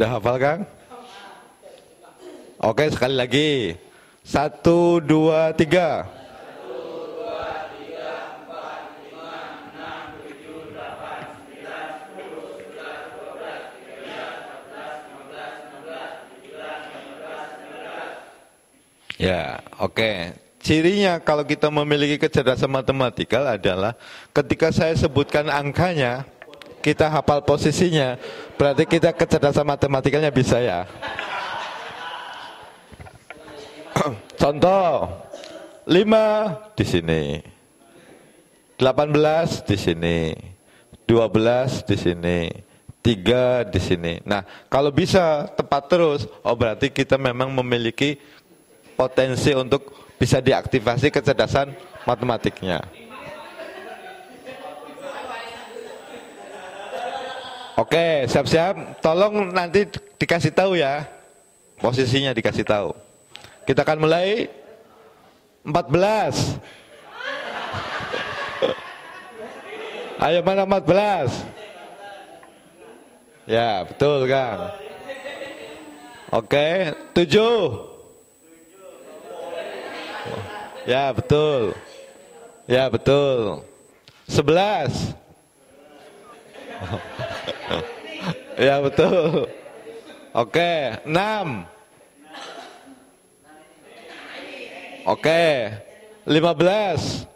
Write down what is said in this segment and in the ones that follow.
Sudah hafal Kang? Oke sekali lagi. Satu, dua, tiga. Ya, oke. Cirinya kalau kita memiliki kecerdasan matematikal adalah ketika saya sebutkan angkanya, kita hafal posisinya, berarti kita kecerdasan matematikalnya bisa ya. Contoh, 5 di sini. 18 di sini. 12 di sini. 3 di sini. Nah, kalau bisa tepat terus, oh berarti kita memang memiliki potensi untuk bisa diaktifasi kecerdasan matematiknya. Oke, siap-siap. Tolong nanti dikasih tahu ya. Posisinya dikasih tahu. Kita akan mulai 14. Ayo mana 14? Ya, betul Kang. Oke, 7. Ya betul. Ya betul. Sebelas. ya betul. Oke, enam. Oke, lima belas.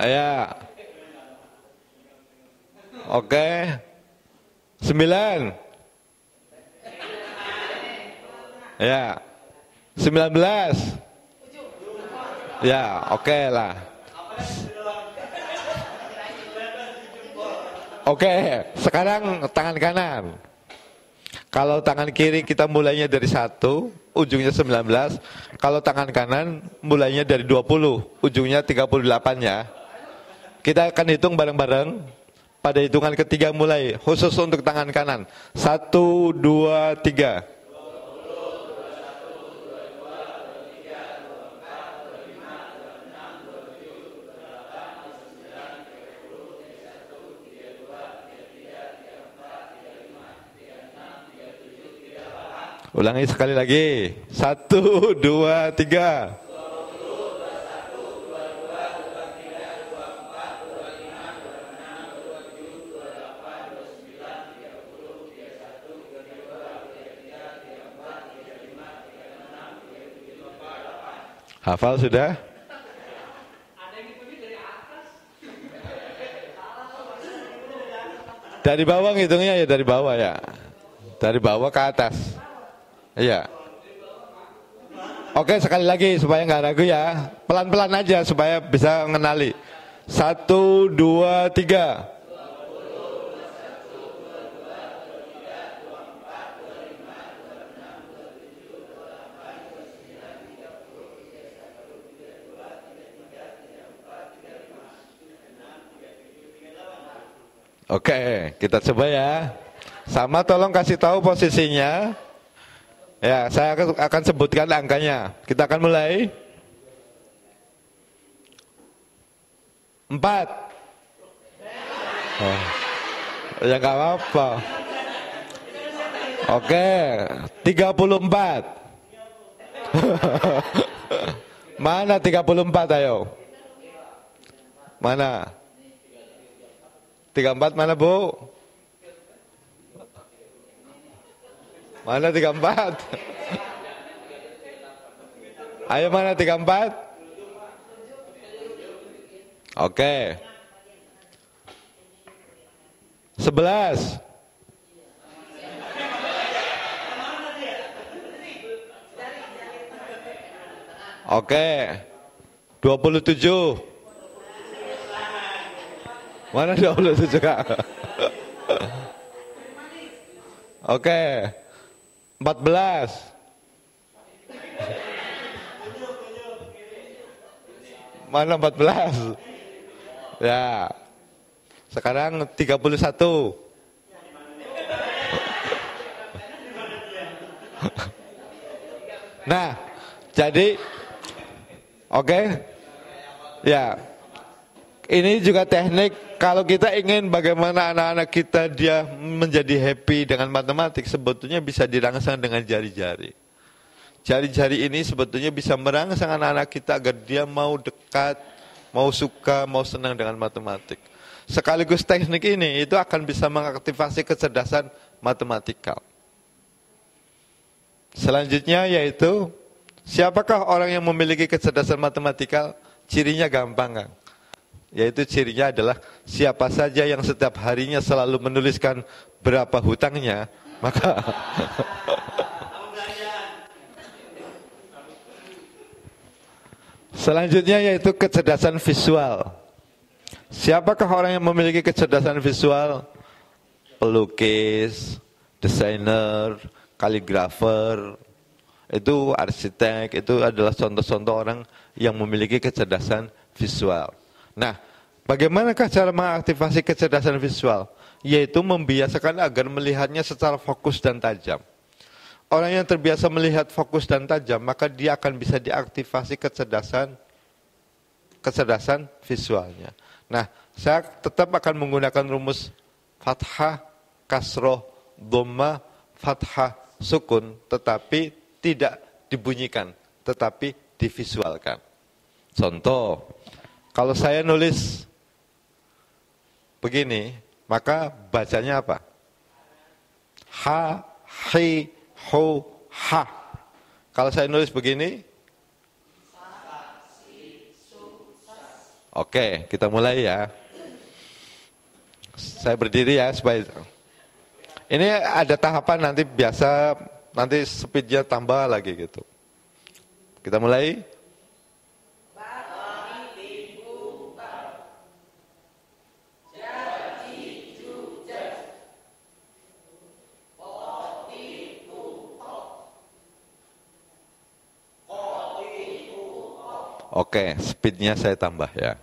Ya. Oke. Sembilan. Ya. Sembilan belas. Ya, oke okay lah. Oke, sekarang tangan kanan. Kalau tangan kiri kita mulainya dari satu, ujungnya 19. Kalau tangan kanan mulainya dari 20, ujungnya 38 ya. Kita akan hitung bareng-bareng. Pada hitungan ketiga mulai, khusus untuk tangan kanan. Satu, dua, tiga. Ulangi sekali lagi. Satu, dua, tiga. Hafal sudah? Dari bawah ngitungnya ya dari bawah ya. Dari bawah ke atas. Iya. Oke sekali lagi supaya nggak ragu ya. Pelan-pelan aja supaya bisa mengenali. Satu, dua, tiga. Oke, kita coba ya. Sama tolong kasih tahu posisinya. Ya, saya akan sebutkan angkanya. Kita akan mulai. Empat. Oh. Ya nggak apa-apa. Oke, tiga puluh empat. Mana tiga puluh empat ayo? Mana? Tiga empat mana bu? Mana 34? Ayo mana 34? Oke. 11. Oke. 27. Mana 27 Kak? Oke. 14. Mana 14? Ya. Sekarang 31. Nah, jadi oke. Okay? Ya. Ini juga teknik kalau kita ingin bagaimana anak-anak kita dia menjadi happy dengan matematik, sebetulnya bisa dirangsang dengan jari-jari. Jari-jari ini sebetulnya bisa merangsang anak-anak kita agar dia mau dekat, mau suka, mau senang dengan matematik. Sekaligus teknik ini itu akan bisa mengaktifasi kecerdasan matematikal. Selanjutnya yaitu siapakah orang yang memiliki kecerdasan matematikal? Cirinya gampang, kan? Yaitu cirinya adalah siapa saja yang setiap harinya selalu menuliskan berapa hutangnya, maka Selanjutnya yaitu kecerdasan visual. Siapakah orang yang memiliki kecerdasan visual? Pelukis, desainer, kaligrafer, itu arsitek, itu adalah contoh-contoh orang yang memiliki kecerdasan visual. Nah, bagaimanakah cara mengaktifasi kecerdasan visual? Yaitu membiasakan agar melihatnya secara fokus dan tajam. Orang yang terbiasa melihat fokus dan tajam, maka dia akan bisa diaktifasi kecerdasan kecerdasan visualnya. Nah, saya tetap akan menggunakan rumus fathah, kasroh, dhamma, fathah, sukun, tetapi tidak dibunyikan, tetapi divisualkan. Contoh, kalau saya nulis begini, maka bacanya apa? Ha, hi, ho, ha. Kalau saya nulis begini, Oke, kita mulai ya. Saya berdiri ya supaya ini ada tahapan nanti biasa nanti speednya tambah lagi gitu. Kita mulai. Oke, speednya saya tambah ya.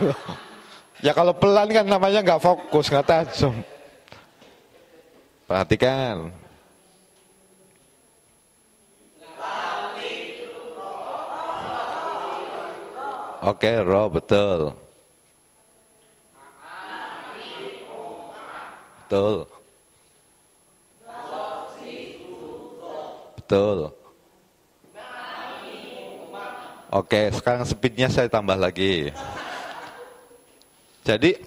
ya kalau pelan kan namanya nggak fokus, nggak tajam. Perhatikan. Oke, roh betul. Betul. Betul. Oke, sekarang speednya saya tambah lagi. Jadi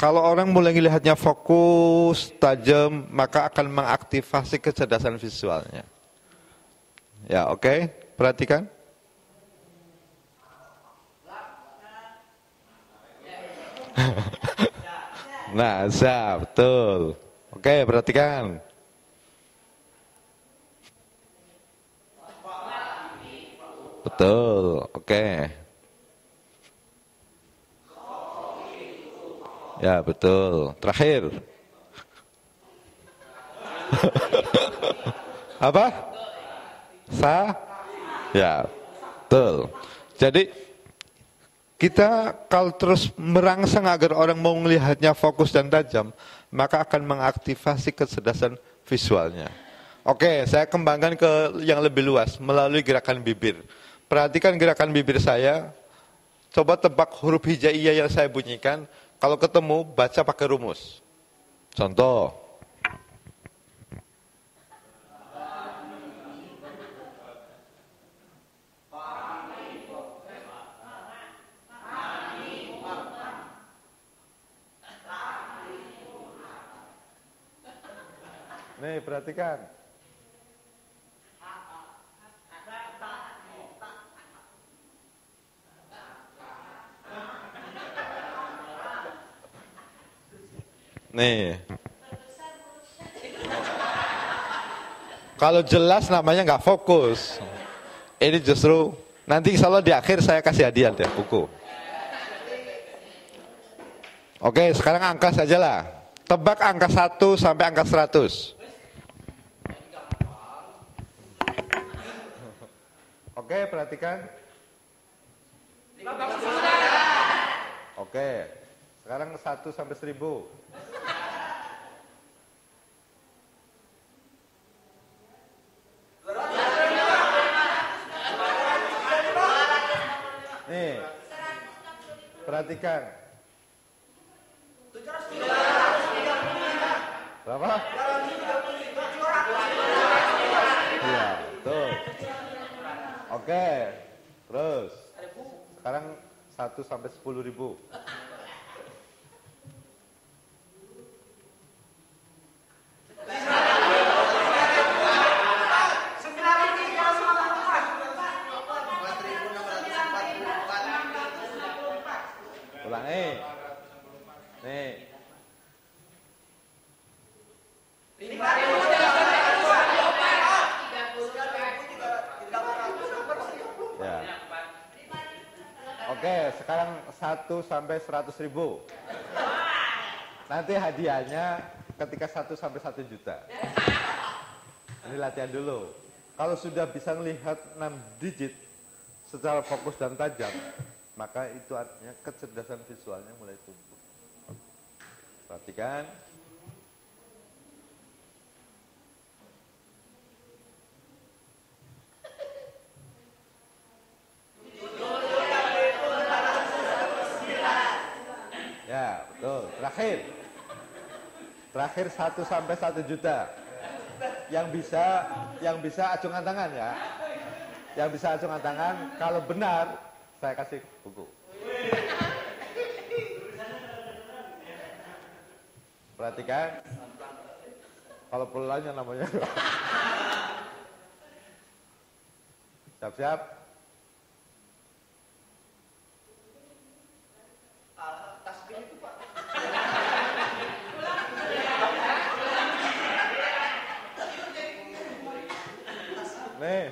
kalau orang mulai melihatnya fokus, tajam, maka akan mengaktifasi kecerdasan visualnya. Ya, oke, perhatikan. nah, betul. Oke, perhatikan. Betul, oke. Okay. Ya, betul. Terakhir. Apa? Sa? Ya, betul. Jadi kita kalau terus merangsang agar orang mau melihatnya fokus dan tajam, maka akan mengaktifasi kecerdasan visualnya. Oke, saya kembangkan ke yang lebih luas melalui gerakan bibir. Perhatikan gerakan bibir saya. Coba tebak huruf hijaiyah yang saya bunyikan. Kalau ketemu, baca pakai rumus. Contoh. Nih, perhatikan. Nih. Kalau jelas namanya nggak fokus. Ini justru nanti insya Allah di akhir saya kasih hadiah ya buku. Oke, sekarang angka saja lah. Tebak angka 1 sampai angka 100. Oke, perhatikan. Oke, sekarang 1 sampai 1000. Perhatikan. 735. Berapa? 735. Iya, betul. Oke. Terus. Sekarang satu sampai 10 ribu. Sampai 100 ribu. Nanti hadiahnya ketika 1 sampai 1 juta. Ini latihan dulu. Kalau sudah bisa melihat 6 digit secara fokus dan tajam, maka itu artinya kecerdasan visualnya mulai tumbuh. Perhatikan. Ya, betul. Terakhir. Terakhir 1 sampai 1 juta. Yang bisa yang bisa acungan tangan ya. Yang bisa acungan tangan kalau benar saya kasih buku. Perhatikan. Kalau pelannya namanya. Siap-siap. Nih.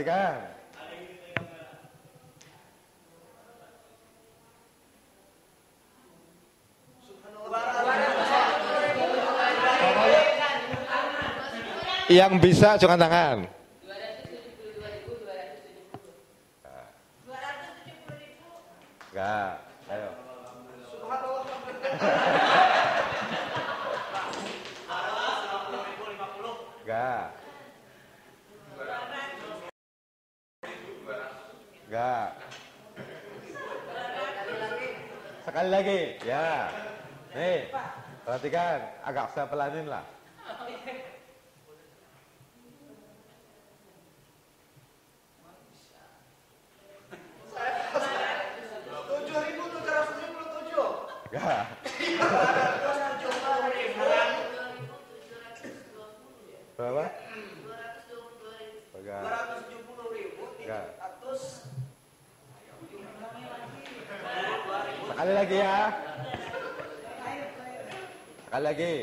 Perhatikan. Yang bisa acungkan tangan. Enggak. Enggak. Sekali lagi, ya. Nih, perhatikan, agak saya pelanin lah. Enggak. Berapa? Enggak. Enggak. Sekali lagi ya. Sekali lagi.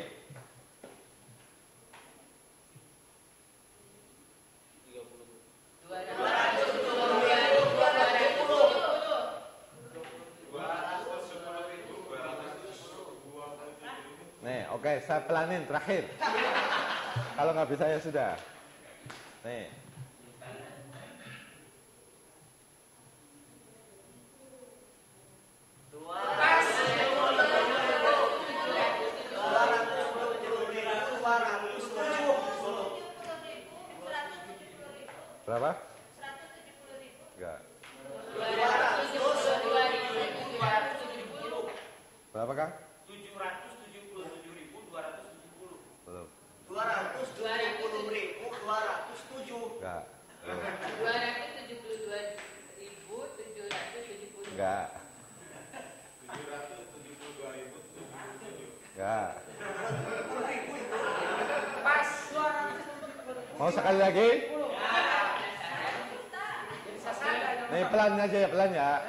Nih, oke, saya pelanin terakhir. Kalau nggak bisa ya sudah. Nih. Berapa? Enggak. Berapa, Kang? Belum. Enggak. Belum. Enggak. Enggak. Mau sekali lagi? Nih pelan aja ya, pelan ya.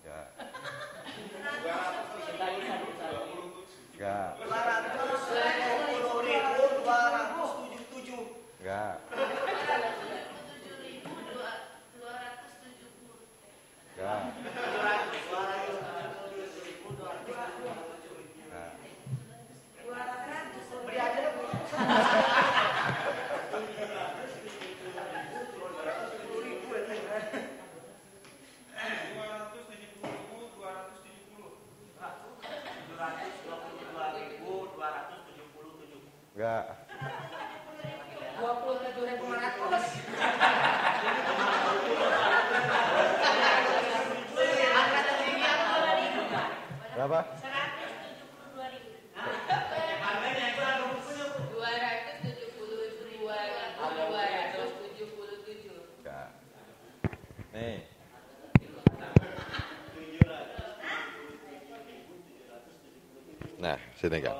Enggak. Enggak. Enggak. Enggak. Enggak. 27.500. Berapa? 272.277. Enggak. Nah, sini kan.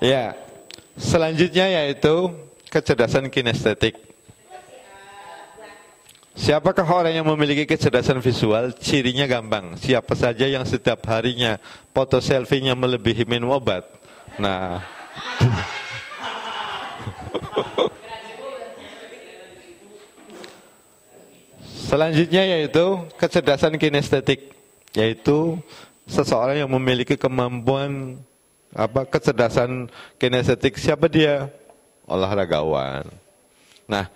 Ya. Selanjutnya yaitu kecerdasan kinestetik. Siapakah orang yang memiliki kecerdasan visual? Cirinya gampang. Siapa saja yang setiap harinya foto selfie-nya melebihi minum obat. Nah, Selanjutnya yaitu kecerdasan kinestetik, yaitu seseorang yang memiliki kemampuan apa kecerdasan kinestetik siapa dia? Olahragawan. Nah,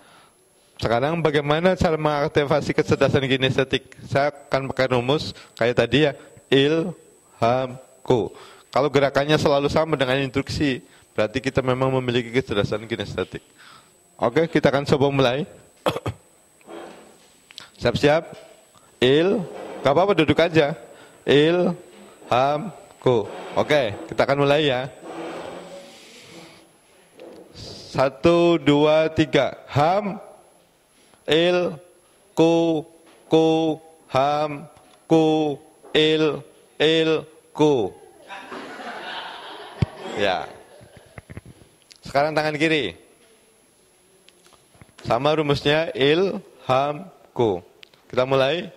sekarang bagaimana cara mengaktifasi kecerdasan kinestetik? Saya akan pakai rumus kayak tadi ya, il, ham, ku. Kalau gerakannya selalu sama dengan instruksi, berarti kita memang memiliki kecerdasan kinestetik. Oke, kita akan coba mulai. Siap-siap. Il, gak apa-apa duduk aja. Il, ham, ku. Oke, kita akan mulai ya. Satu, dua, tiga. Ham, il, ku, ku, ham, ku, il, il, ku. Ya. Sekarang tangan kiri. Sama rumusnya il, ham, ku. Kita mulai.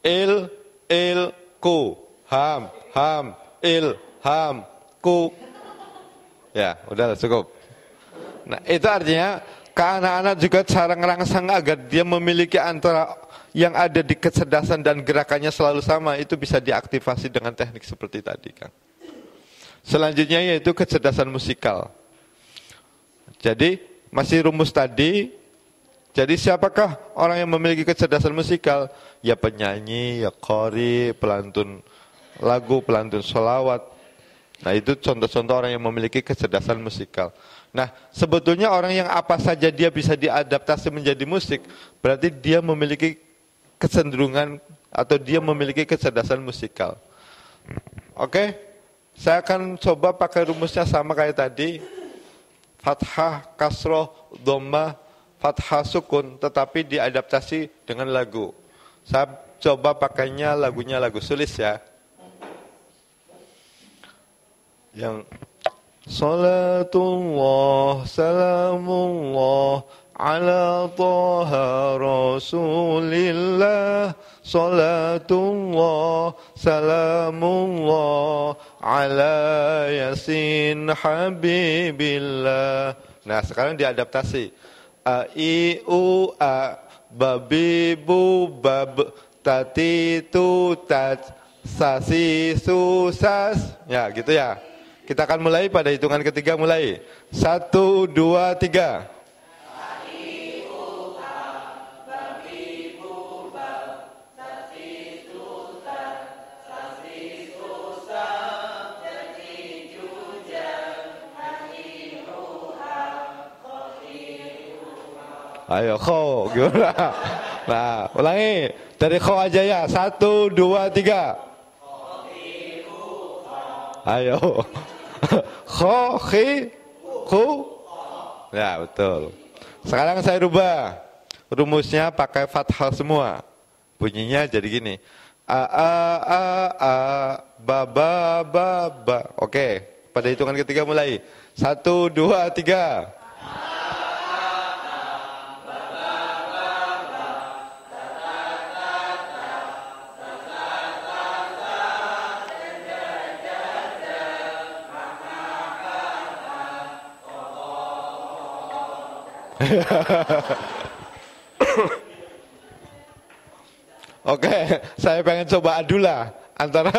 Il, il, ku. Ham, ham, il, ham, ku. Ya, udah cukup. Nah, itu artinya ke anak-anak juga cara ngerangsang agar dia memiliki antara yang ada di kecerdasan dan gerakannya selalu sama itu bisa diaktifasi dengan teknik seperti tadi, Kang. Selanjutnya yaitu kecerdasan musikal. Jadi masih rumus tadi. Jadi siapakah orang yang memiliki kecerdasan musikal? Ya penyanyi, ya kori, pelantun lagu, pelantun solawat. Nah itu contoh-contoh orang yang memiliki kecerdasan musikal. Nah sebetulnya orang yang apa saja dia bisa diadaptasi menjadi musik, berarti dia memiliki kecenderungan atau dia memiliki kecerdasan musikal. Oke, saya akan coba pakai rumusnya sama kayak tadi. Fathah, kasroh, doma, fathah, sukun, tetapi diadaptasi dengan lagu. Saya coba pakainya lagunya lagu sulis ya. Yang Salatullah, salamullah, ala taha rasulillah. Salatullah, salamullah, ala yasin habibillah. Nah sekarang diadaptasi. A, I, U, A, babi, bu, bab, tati, tu, tat, sasi, su, sas Ya gitu ya kita akan mulai pada hitungan ketiga mulai. Satu, dua, tiga. Ayo, kho, gimana? Nah, ulangi. Dari kho aja ya. Satu, dua, tiga. Ayo. Kho, khi, ku. Ya, betul. Sekarang saya rubah. Rumusnya pakai fathah semua. Bunyinya jadi gini. A, a, a, a, ba, ba, ba, ba. Oke, pada hitungan ketiga mulai. Satu, dua, tiga. Oke, saya pengen coba adu lah antara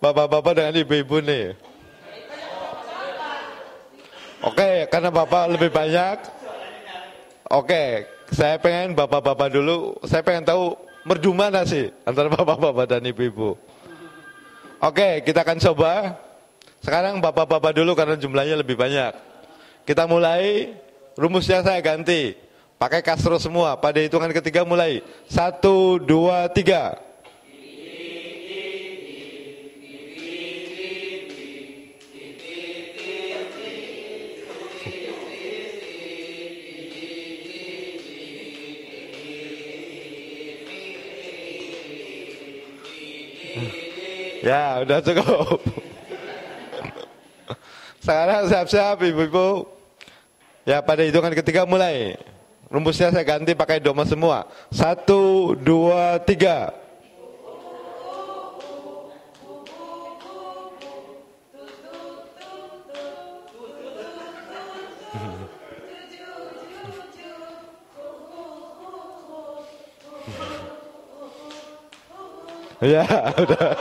bapak-bapak dengan ibu-ibu nih. Oke, karena bapak lebih banyak. Oke, saya pengen bapak-bapak dulu. Saya pengen tahu merdu mana sih antara bapak-bapak dan ibu-ibu. Oke, kita akan coba. Sekarang bapak-bapak dulu karena jumlahnya lebih banyak. Kita mulai Rumusnya saya ganti. Pakai kasro semua. Pada hitungan ketiga mulai. Satu, dua, tiga. Ya, udah cukup. Sekarang siap-siap ibu-ibu. Ya, pada hitungan ketiga mulai. Rumusnya saya ganti pakai doma semua. Satu, dua, tiga. Ya, udah.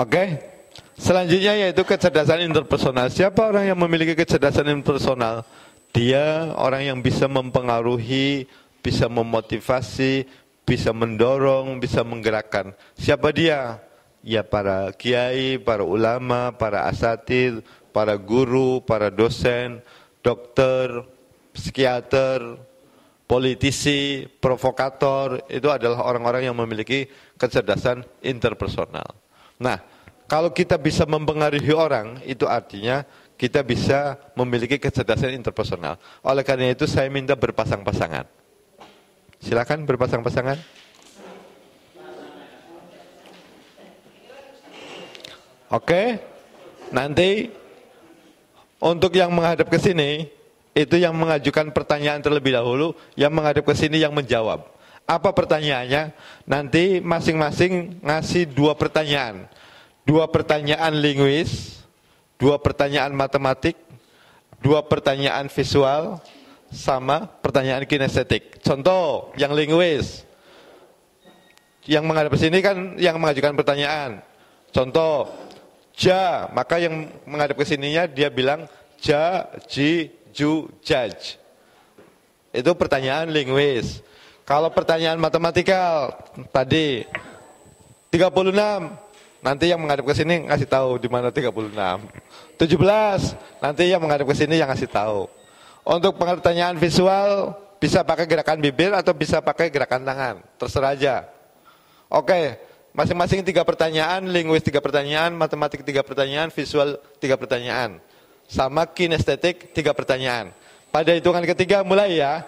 Oke. Selanjutnya yaitu kecerdasan interpersonal. Siapa orang yang memiliki kecerdasan interpersonal? Dia orang yang bisa mempengaruhi, bisa memotivasi, bisa mendorong, bisa menggerakkan. Siapa dia? Ya para kiai, para ulama, para asatid, para guru, para dosen, dokter, psikiater, politisi, provokator, itu adalah orang-orang yang memiliki kecerdasan interpersonal. Nah, kalau kita bisa mempengaruhi orang, itu artinya kita bisa memiliki kecerdasan interpersonal. Oleh karena itu saya minta berpasang-pasangan. Silakan berpasang-pasangan. Oke, nanti untuk yang menghadap ke sini, itu yang mengajukan pertanyaan terlebih dahulu, yang menghadap ke sini yang menjawab. Apa pertanyaannya? Nanti masing-masing ngasih dua pertanyaan dua pertanyaan linguis, dua pertanyaan matematik, dua pertanyaan visual, sama pertanyaan kinestetik. Contoh yang linguis, yang menghadap sini kan yang mengajukan pertanyaan. Contoh, ja, maka yang menghadap ke sininya dia bilang ja, ji, ju, jaj. Itu pertanyaan linguis. Kalau pertanyaan matematikal tadi 36 Nanti yang menghadap ke sini ngasih tahu di mana 36. 17, nanti yang menghadap ke sini yang ngasih tahu. Untuk pertanyaan visual bisa pakai gerakan bibir atau bisa pakai gerakan tangan, terserah aja. Oke, masing-masing tiga pertanyaan, linguis tiga pertanyaan, matematik tiga pertanyaan, visual tiga pertanyaan. Sama kinestetik tiga pertanyaan. Pada hitungan ketiga mulai ya.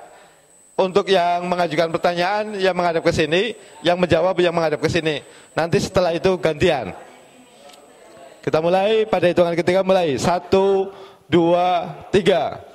Untuk yang mengajukan pertanyaan, yang menghadap ke sini, yang menjawab, yang menghadap ke sini. Nanti setelah itu gantian. Kita mulai pada hitungan ketiga mulai. Satu, dua, tiga.